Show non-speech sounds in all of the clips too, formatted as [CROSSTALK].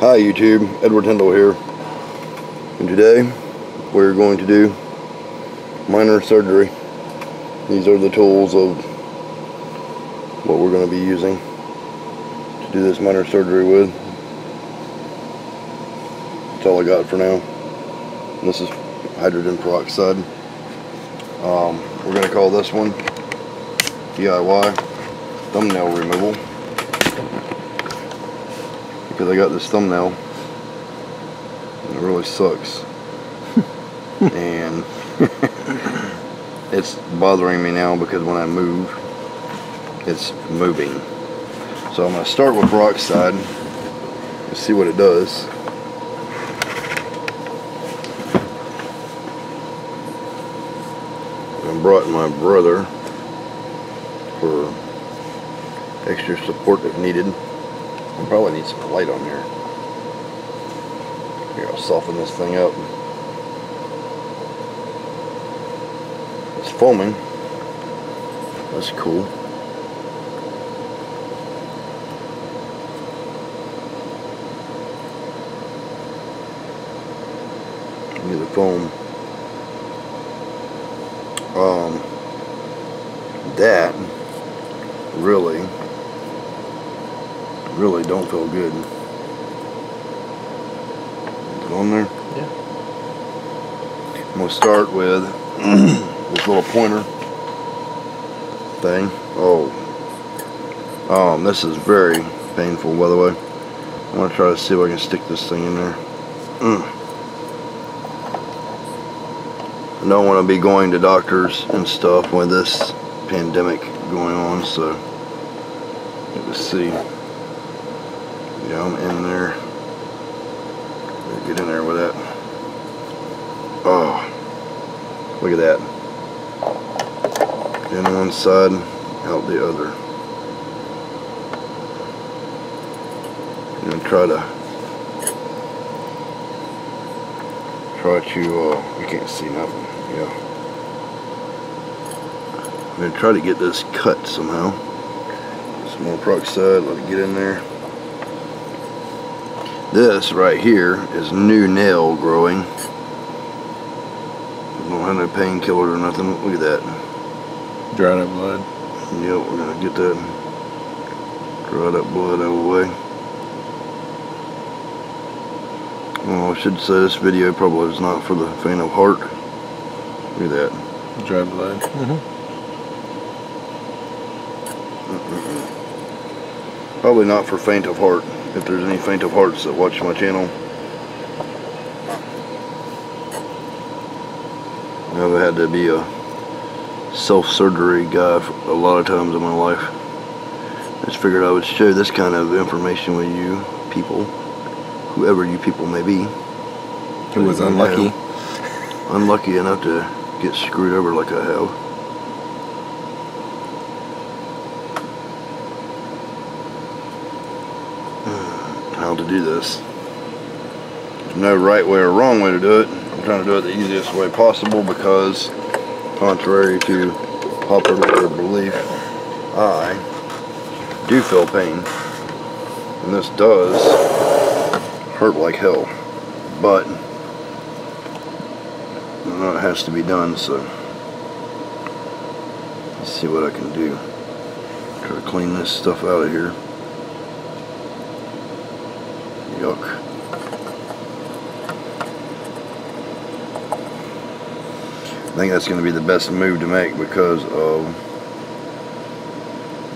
Hi YouTube, Edward Tyndall here. And today we're going to do minor surgery. These are the tools of what we're going to be using to do this minor surgery with. That's all I got for now. And this is hydrogen peroxide. Um, we're going to call this one DIY thumbnail removal because I got this thumbnail. And it really sucks. [LAUGHS] And it's bothering me now because when I move it's moving. So I'm going to start with peroxide and see what it does. I brought my brother for extra support if needed. Probably need some light on here. Here, I'll soften this thing up. It's foaming. That's cool. Look at the foam. Um, that really, really don't feel good. Is it on there? Yeah. I'm gonna start with [CLEARS THROAT] this little pointer thing. Oh, um, this is very painful, by the way. I'm gonna try to see if I can stick this thing in there. Mm. I don't want to be going to doctors and stuff with this pandemic going on, so let's see. Yeah, I'm in there. Get in there with that. Oh, look at that. In one side, out the other. And try to try to uh, you can't see nothing. Yeah. I'm gonna try to get this cut somehow. Some more peroxide, let it get in there. This right here is new nail growing. Don't have no painkiller or nothing. Look at that. Dried up blood. Yep, we're gonna get that dry that blood out of the way. Well, I should say this video probably is not for the faint of heart. Look at that. Dried blood. Mm-hmm. Probably not for faint of heart. If there's any faint of hearts that watch my channel. I've had to be a self-surgery guy for a lot of times in my life. I just figured I would share this kind of information with you people, whoever you people may be. Who was unlucky. Unlucky enough to get screwed over like I have. how do this. There's no right way or wrong way to do it. I'm trying to do it the easiest way possible because contrary to popular belief, I do feel pain. And this does hurt like hell. But it has to be done, so let's see what I can do. Try to clean this stuff out of here. Yuck. I think that's going to be the best move to make because of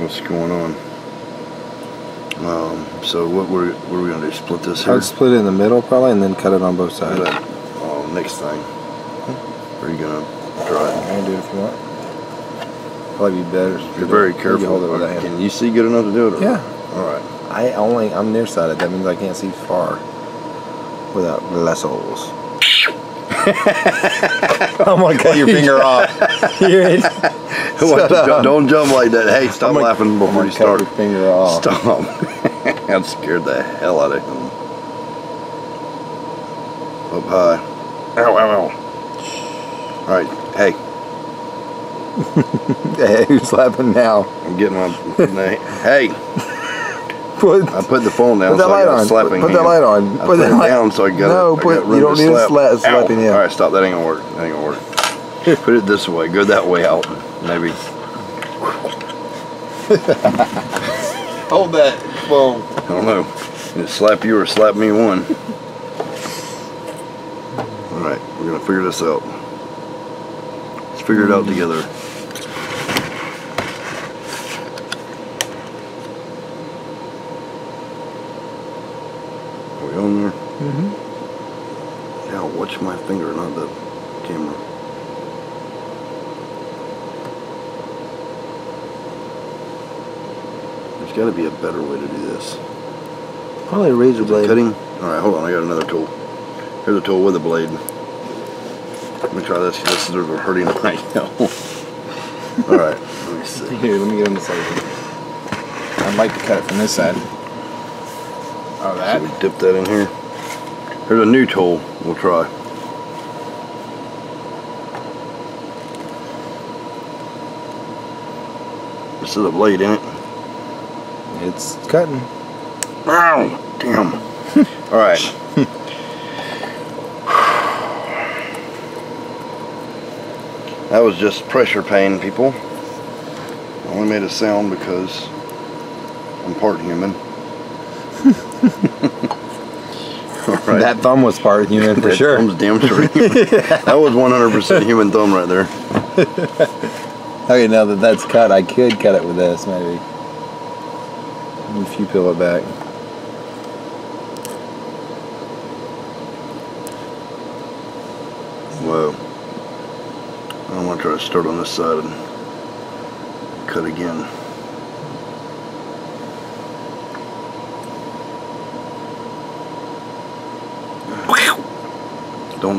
what's going on. Um, so what we're what are we going to do? Split this here? I'd split it in the middle probably and then cut it on both sides. Oh, next thing. Are you going to try it? I can do it if you want. Probably be better. You're very careful. Hold it with that hand. Can you see good enough to do it? Or? Yeah. All right. I only I'm nearsighted. That means I can't see far without glasses. I'm gonna cut your finger off. You're in. What, don't, don't jump like that. Hey, stop I'm gonna- laughing I'm before gonna you cut start. your finger off. [LAUGHS] Stop. [LAUGHS] that scared the hell out of him. Up high. Ow, ow, ow. All right. Hey, [LAUGHS] Hey, who's laughing now? I'm getting my. hey. Put, I put the phone down Put that so I light got on. slapping Put that light on. I Put put, that it light- down so I got No, I put- got you don't need a slap. sla- slapping, yeah. All right, stop. That ain't gonna work. That ain't gonna work. [LAUGHS] put it this way. Go that way out. Maybe. [LAUGHS] Hold that phone. I don't know. It slap you or slap me one? All right, we're gonna figure this out. Let's figure it out together. On there? Mm-hmm. Now watch my finger, not the camera. There's got to be a better way to do this. Probably a razor blade. Cutting? Alright, hold on, I got another tool. Here's a tool with a blade. Let me try this. This are hurting [LAUGHS] right now. Alright, let me see. Here, let me get on the side. I'd like to cut it from this side. Oh, So we dip that in here. Here's a new tool we'll try. This is a blade in it. It's cutting. Ow! Damn. [LAUGHS] Alright. that was just pressure pain, people. I only made a sound because I'm part human. [LAUGHS] Alright. That thumb was part human for sure. thumb's damn sure [LAUGHS] that was 100% human thumb right there. Okay, now that that's cut, I could cut it with this, maybe. If you peel it back. Whoa. I'm gonna try to start on this side and cut again.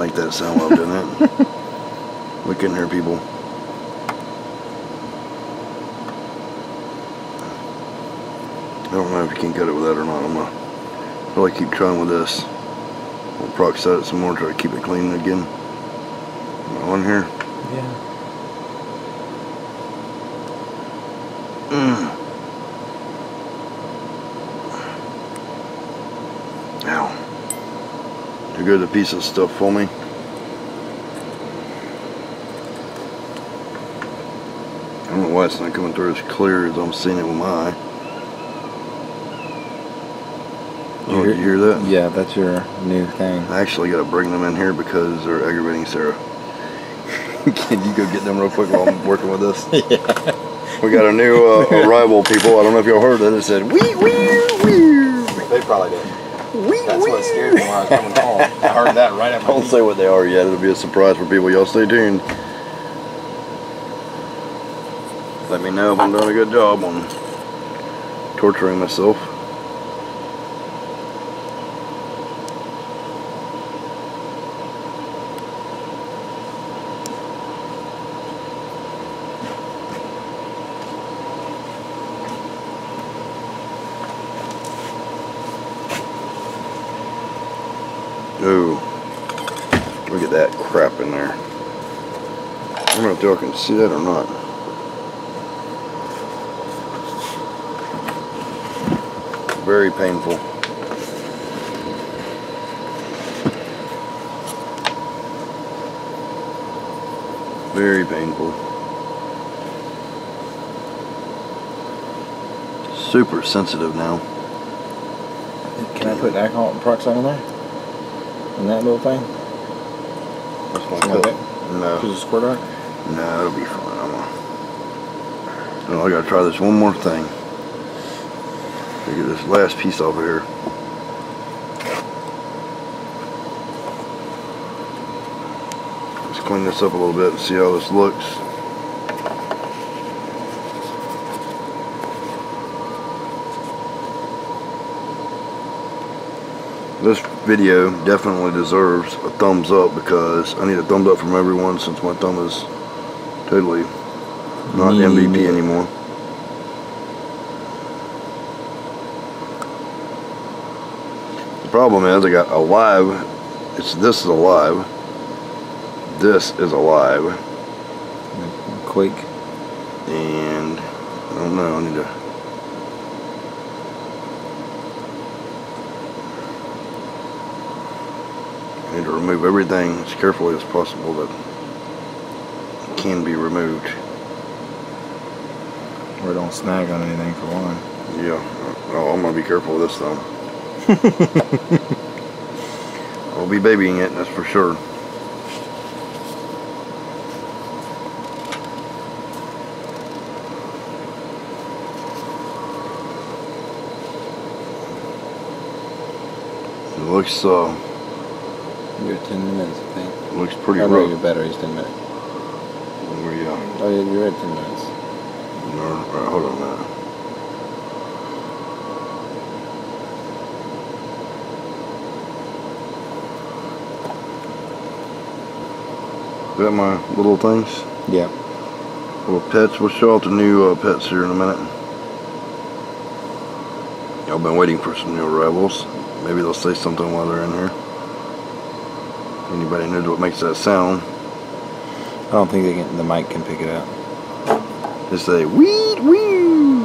Make that sound well, doing that. we can hear people. I don't know if you can cut it with that or not. I'm gonna probably keep trying with this. We'll peroxide it some more, try to keep it clean again. Am I on here? Yeah. Ow. Too good a piece of stuff for me. I don't know why it's not coming through as clear as I'm seeing it with my eye. Oh, did you hear that? Yeah, that's your new thing. I actually got to bring them in here because they're aggravating Sarah. [LAUGHS] Can you go get them real quick while I'm working with this? [LAUGHS] yeah. We got a new uh, [LAUGHS] arrival, people. I don't know if y'all heard that. It said, wee, wee, wee. They probably did. That's what scared me when I was coming home. I heard that right at [LAUGHS] my Don't say what they are yet. It'll be a surprise for people. Y'all stay tuned. Let me know if I'm doing a good job on torturing myself. Ooh. Look at that crap in there. I don't know if y'all can see that or not. Very painful. Very painful. Super sensitive now. Can I put alcohol and peroxide in there? In that little thing? Like No. Just a squirt? No, it'll be fine. I'm gonna. No, I gotta try this one more thing. Get this last piece off of here. Let's clean this up a little bit and see how this looks. This video definitely deserves a thumbs up because I need a thumbs up from everyone since my thumb is totally not Me MVP anymore. The problem is I got alive. It's this is alive. This is alive, Quake. and I don't know. I need to. I need to remove everything as carefully as possible that can be removed. Or don't snag on anything for one. Yeah, oh, I'm gonna be careful with this though. [LAUGHS] I'll be babying it, that's for sure. It looks uh You're 10 minutes, I think. looks pretty oh, no, rough. your battery's 10 minutes. Where you at? Oh, yeah, you're at 10 minutes. No, alright, hold on minute. Is that my little things? Yeah. Little pets. We'll show off the new uh, pets here in a minute. Y'all been waiting for some new arrivals. Maybe they'll say something while they're in here. Anybody knows what makes that sound? I don't think they can, the mic can pick it up. They say weed wee.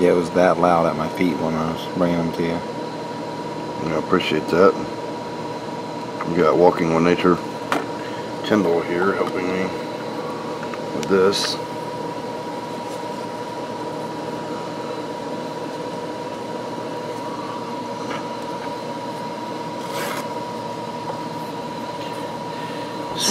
Yeah, it was that loud at my feet when I was bringing them to you. I appreciate that. We got Walking with Nature Tyndall here helping me with this.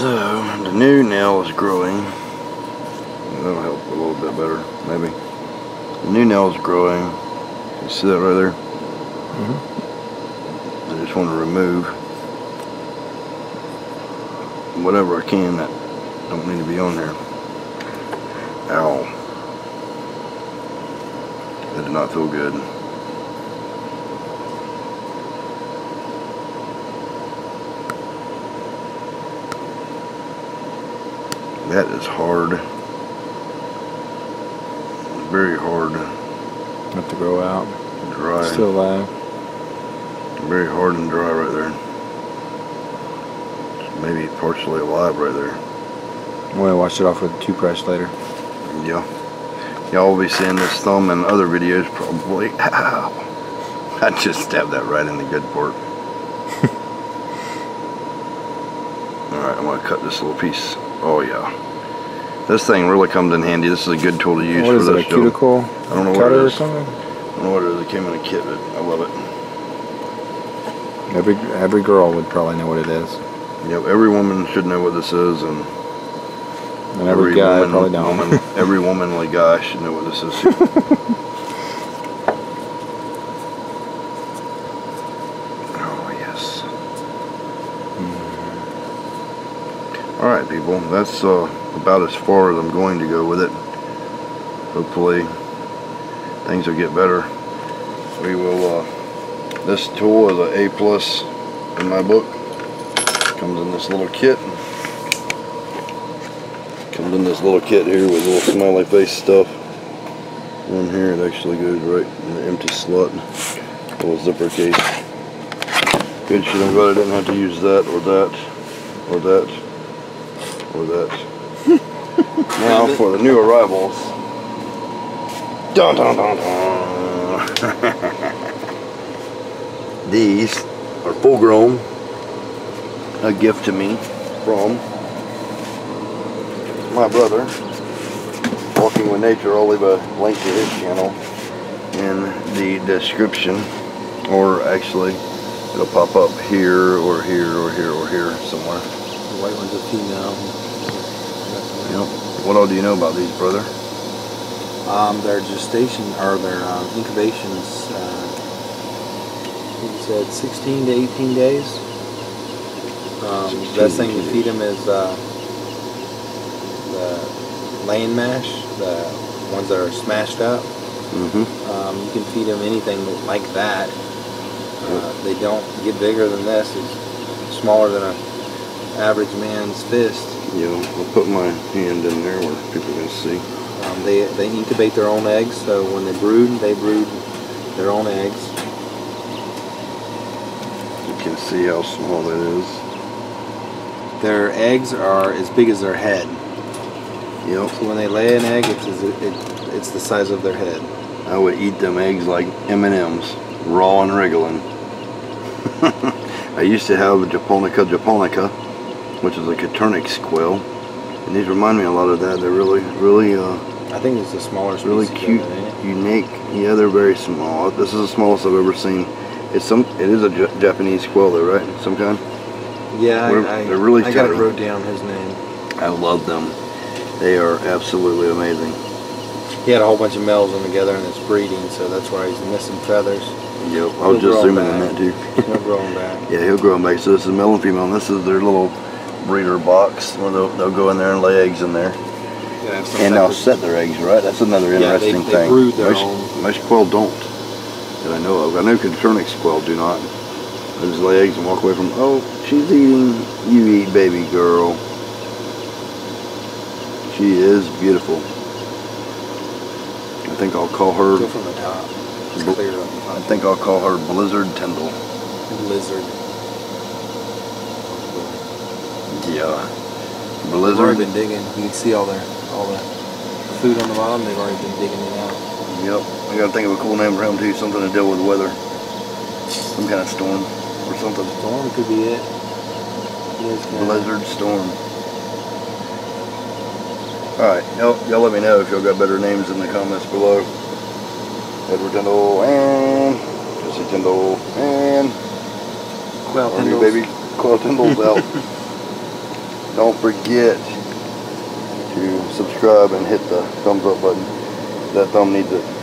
So, the new nail is growing. That'll help a little bit better, maybe. The new nail is growing. You see that right there? Mhm. I just want to remove whatever I can that don't need to be on there. Ow. That did not feel good. That is hard. Very hard. Have to grow out. Dry. Still alive. Very hard and dry right there. Maybe partially alive right there. I'm gonna wash it off with two press later. Yeah. Y'all will be seeing this thumb in other videos probably. Ow. [LAUGHS] I just stabbed that right in the good part. [LAUGHS] Alright, I'm gonna cut this little piece. Oh yeah. This thing really comes in handy. This is a good tool to use what for is it, a this cuticle I don't know what it is. or is. I don't know what it is. It came in a kit, but I love it. Every every girl would probably know what it is. Yep, every woman should know what this is and And every, guy woman, probably don't. Woman, every womanly guy should know what this is. [LAUGHS] oh yes. All right, people. That's uh, about as far as I'm going to go with it. Hopefully, things will get better. We will. Uh, this tool is a A plus in my book. Comes in this little kit. Comes in this little kit here with little smiley face stuff. One here, it actually goes right in the empty slot. Little zipper case. Good shit, I'm glad I didn't have to use that or that or that that. [LAUGHS] now for the new arrivals. Dun dun dun dun. [LAUGHS] These are full grown. A gift to me from my brother, Walking with Nature. I'll leave a link to his channel in the description, or actually, it'll pop up here, or here, or here, or here somewhere. White one's a female. Yep. What all do you know about these, brother? Um, their gestation or their um, incubation is, uh, you said 16 to 18 days. Um, 16 best thing to feed them is uh, the laying mash, the ones that are smashed up. Mm-hmm. Um, you can feed them anything like that. Uh, they don't get bigger than this. It's smaller than a average man's fist. Yeah, I'll put my hand in there where people can see. Um, they, they incubate their own eggs, so when they brood, they brood their own eggs. You can see how small that is. Their eggs are as big as their head. Yep. So when they lay an egg, it's, it, it's the size of their head. I would eat them eggs like M&Ms. raw and wriggling. [LAUGHS] I used to have a Japonica japonica, which is a Coturnix quill. And these remind me a lot of that. They're really, really, uh, I think it's the smaller really cute, it, unique. Yeah, they're very small. This is the smallest I've ever seen. It's some, it is a Japanese quill though, right? Some kind? Yeah, I, I, they're really I got wrote down his name. I love them. They are absolutely amazing. He had a whole bunch of males in together and it's breeding, so that's why he's missing feathers. Yep, I was He'll just zooming in back. that too. Gonna grow them back. [LAUGHS] Yeah, he'll grow them back. So this is male and female, and this is their little breeder box where they'll, they'll go in there and lay eggs in there. Yeah, And they'll set their eggs, right? That's another Yeah, they- interesting they thing. brood their most, own. most quail don't, that I know of. I know Coturnix quail do not. They just lay eggs and walk away from, oh, she's eating, you eat, baby girl. She is beautiful. I think I'll call her, Go from the top. Clear up I think I'll call her Blizzard Tyndall. Blizzard Tyndall. Uh, lizard. Yeah. They've already Blizzard. been digging. You can see all their all the food on the bottom. They've already been digging it out. Yep. I gotta think of a cool name for him too. Something to deal with weather. Some kind of storm or something. Storm could be it. Blizzard storm. Alright, y'all, y'all let me know if y'all got better names in the comments below. Edward Tyndall and Jesse Tyndall and Quail Army Tyndalls. baby Quail Tyndall's [LAUGHS] out. Don't forget to subscribe and hit the thumbs up button. That thumb needs it.